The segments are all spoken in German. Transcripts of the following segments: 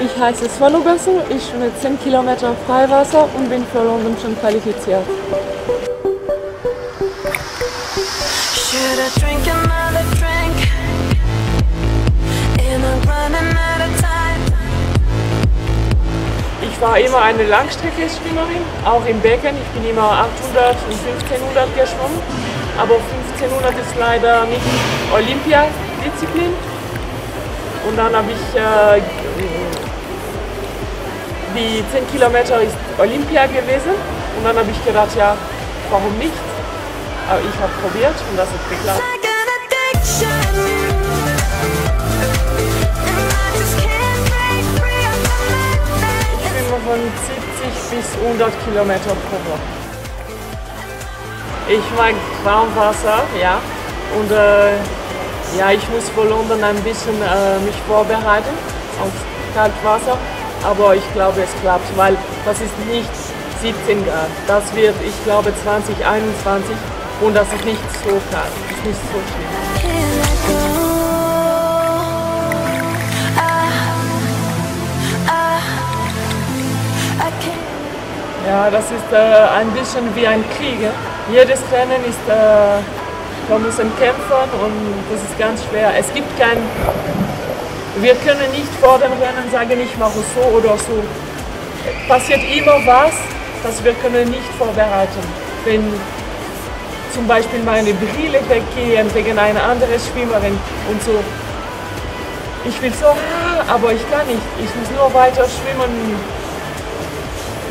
Ich heiße Swallow ich schwimme 10 Kilometer Freiwasser und bin für London schon qualifiziert. War immer eine Langstreckenschwimmerin, auch im Becken. Ich bin immer 800 und 1500 geschwommen. Aber 1500 ist leider nicht Olympiadisziplin. Und dann habe ich äh, die 10 Kilometer ist Olympia gewesen. Und dann habe ich gedacht, ja, warum nicht? Aber ich habe probiert und das hat geklappt. 70 bis 100 km pro Woche. Ich mag Warmwasser, ja. Und äh, ja, ich muss vor London ein bisschen äh, mich vorbereiten auf Kaltwasser. Aber ich glaube, es klappt, weil das ist nicht 17 Grad. Das wird, ich glaube, 2021. und das ist nicht so kalt, ist nicht so schlimm. Ja, das ist äh, ein bisschen wie ein Krieg. Jedes Rennen ist, äh, man muss kämpfen und das ist ganz schwer. Es gibt kein, wir können nicht vor dem Rennen sagen, ich mache so oder so. Passiert immer was, das wir können nicht vorbereiten. Wenn zum Beispiel meine Brille weggehen wegen einer anderen Schwimmerin und so. Ich will so, ah, aber ich kann nicht. Ich muss nur weiter schwimmen.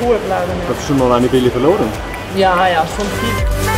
Ruhe bleiben. ja. Hast du schon mal eine Brille verloren? Ja, ja, schon viel.